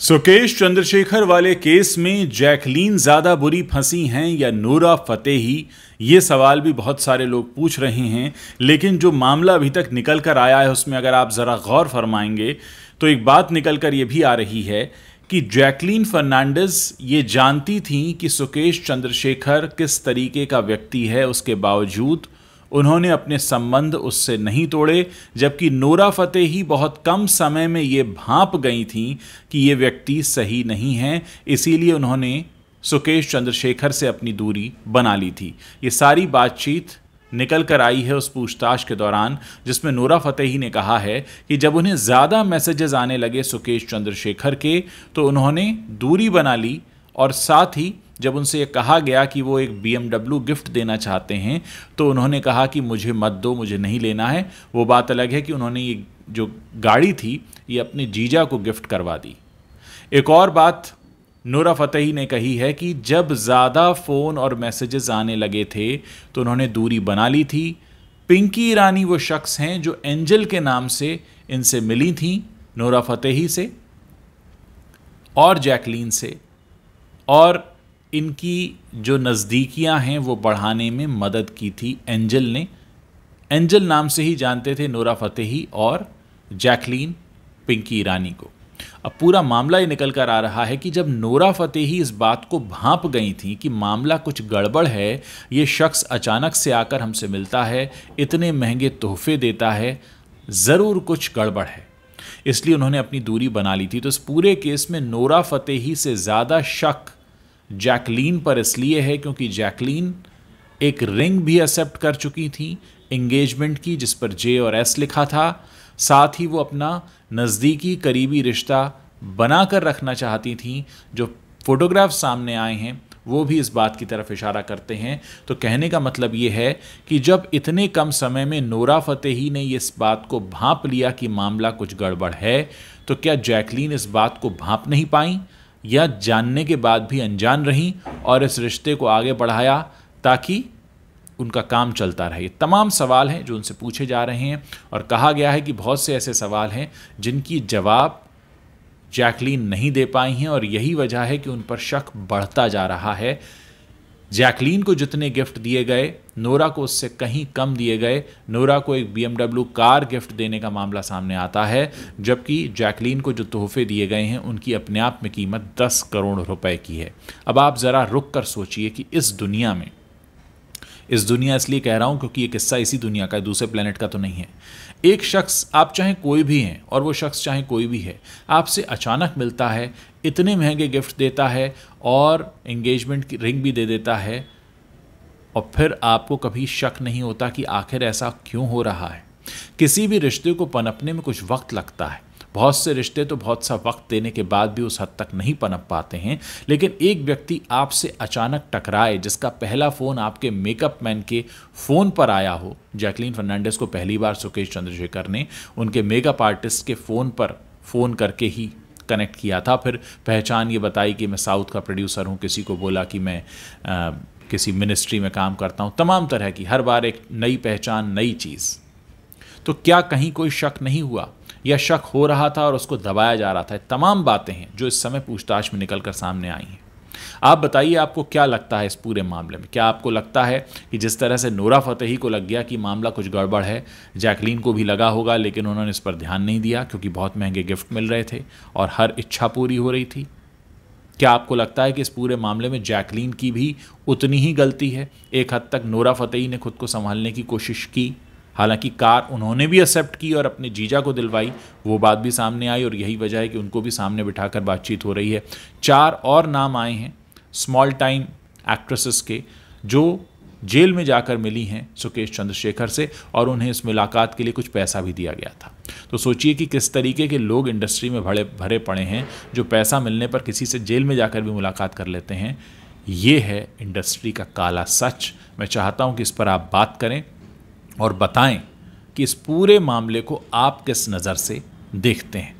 सुकेश चंद्रशेखर वाले केस में जैकलीन ज़्यादा बुरी फंसी हैं या नूरा फतेही, ये सवाल भी बहुत सारे लोग पूछ रहे हैं, लेकिन जो मामला अभी तक निकल कर आया है, उसमें अगर आप ज़रा गौर फरमाएँगे तो एक बात निकल कर ये भी आ रही है कि जैकलीन फर्नांडिस ये जानती थी कि सुकेश चंद्रशेखर किस तरीके का व्यक्ति है, उसके बावजूद उन्होंने अपने संबंध उससे नहीं तोड़े, जबकि नोरा फतेह फतेही बहुत कम समय में ये भाप गई थी कि ये व्यक्ति सही नहीं है, इसीलिए उन्होंने सुकेश चंद्रशेखर से अपनी दूरी बना ली थी। ये सारी बातचीत निकल कर आई है उस पूछताछ के दौरान, जिसमें नूरा फतेही ने कहा है कि जब उन्हें ज़्यादा मैसेजेस आने लगे सुकेश चंद्रशेखर के तो उन्होंने दूरी बना ली और साथ ही जब उनसे ये कहा गया कि वो एक बीएमडब्ल्यू गिफ्ट देना चाहते हैं तो उन्होंने कहा कि मुझे मत दो, मुझे नहीं लेना है। वो बात अलग है कि उन्होंने ये जो गाड़ी थी, ये अपने जीजा को गिफ्ट करवा दी। एक और बात नूरा फतेही ने कही है कि जब ज़्यादा फ़ोन और मैसेजेस आने लगे थे तो उन्होंने दूरी बना ली थी। पिंकी ईरानी वो शख्स हैं जो एंजल के नाम से इनसे मिली थी, नूरा फतेही से और जैकलीन से। और इनकी जो नज़दीकियाँ हैं, वो बढ़ाने में मदद की थी एंजल ने। एंजल नाम से ही जानते थे नोरा फतेही और जैकलीन पिंकी ईरानी को। अब पूरा मामला ये निकल कर आ रहा है कि जब नोरा फतेही इस बात को भांप गई थी कि मामला कुछ गड़बड़ है, ये शख्स अचानक से आकर हमसे मिलता है, इतने महँगे तोहफे देता है, ज़रूर कुछ गड़बड़ है। इसलिए उन्होंने अपनी दूरी बना ली थी। तो इस पूरे केस में नोरा फतेही से ज़्यादा शक जैकलीन पर इसलिए है क्योंकि जैकलीन एक रिंग भी एक्सेप्ट कर चुकी थी इंगेजमेंट की, जिस पर जे और एस लिखा था। साथ ही वो अपना नज़दीकी करीबी रिश्ता बनाकर रखना चाहती थी। जो फोटोग्राफ सामने आए हैं, वो भी इस बात की तरफ़ इशारा करते हैं। तो कहने का मतलब ये है कि जब इतने कम समय में नोरा फतेही ने इस बात को भांप लिया कि मामला कुछ गड़बड़ है तो क्या जैकलीन इस बात को भांप नहीं पाई? या जानने के बाद भी अनजान रहीं और इस रिश्ते को आगे बढ़ाया ताकि उनका काम चलता रहे। तमाम सवाल हैं जो उनसे पूछे जा रहे हैं और कहा गया है कि बहुत से ऐसे सवाल हैं जिनकी जवाब जैकलीन नहीं दे पाई हैं और यही वजह है कि उन पर शक बढ़ता जा रहा है। जैकलीन को जितने गिफ्ट दिए गए, नोरा को उससे कहीं कम दिए गए। नोरा को एक बी कार गिफ्ट देने का मामला सामने आता है, जबकि जैकलीन को जो तोहफे दिए गए हैं, उनकी अपने आप में कीमत 10 करोड़ रुपए की है। अब आप ज़रा रुक कर सोचिए कि इस दुनिया में, इस दुनिया इसलिए कह रहा हूँ क्योंकि ये किस्सा इसी दुनिया का है, दूसरे प्लानट का तो नहीं है। एक शख्स आप चाहे कोई भी हैं, और वो शख्स चाहे कोई भी है, आपसे अचानक मिलता है इतने महँगे गिफ्ट देता है और इंगेजमेंट की रिंग भी दे देता है और फिर आपको कभी शक नहीं होता कि आखिर ऐसा क्यों हो रहा है। किसी भी रिश्ते को पनपने में कुछ वक्त लगता है। बहुत से रिश्ते तो बहुत सा वक्त देने के बाद भी उस हद तक नहीं पनप पाते हैं, लेकिन एक व्यक्ति आपसे अचानक टकराए, जिसका पहला फ़ोन आपके मेकअप मैन के फ़ोन पर आया हो। जैकलीन फर्नांडिस को पहली बार सुकेश चंद्रशेखर ने उनके मेकअप आर्टिस्ट के फ़ोन पर फ़ोन करके ही कनेक्ट किया था। फिर पहचान ये बताई कि मैं साउथ का प्रोड्यूसर हूँ। किसी को बोला कि मैं आ, किसी मिनिस्ट्री में काम करता हूँ। तमाम तरह की हर बार एक नई पहचान नई चीज़। तो क्या कहीं कोई शक नहीं हुआ? या शक हो रहा था और उसको दबाया जा रहा था? तमाम बातें हैं जो इस समय पूछताछ में निकल कर सामने आई हैं। आप बताइए आपको क्या लगता है इस पूरे मामले में? क्या आपको लगता है कि जिस तरह से नोरा फतेही को लग गया कि मामला कुछ गड़बड़ है, जैकलीन को भी लगा होगा, लेकिन उन्होंने इस पर ध्यान नहीं दिया क्योंकि बहुत महँगे गिफ्ट मिल रहे थे और हर इच्छा पूरी हो रही थी। क्या आपको लगता है कि इस पूरे मामले में जैकलीन की भी उतनी ही गलती है? एक हद तक नोरा फतेही ने खुद को संभालने की कोशिश की। हालाँकि कार उन्होंने भी एक्सेप्ट की और अपने जीजा को दिलवाई, वो बात भी सामने आई और यही वजह है कि उनको भी सामने बिठाकर बातचीत हो रही है। चार और नाम आए हैं। स्मॉल टाइम एक्ट्रेसेस के, जो जेल में जाकर मिली हैं सुकेश चंद्रशेखर से और उन्हें इस मुलाकात के लिए कुछ पैसा भी दिया गया था। तो सोचिए कि किस तरीके के लोग इंडस्ट्री में भरे भरे पड़े हैं, जो पैसा मिलने पर किसी से जेल में जाकर भी मुलाकात कर लेते हैं। ये है इंडस्ट्री का काला सच। मैं चाहता हूँ कि इस पर आप बात करें और बताएँ कि इस पूरे मामले को आप किस नज़र से देखते हैं।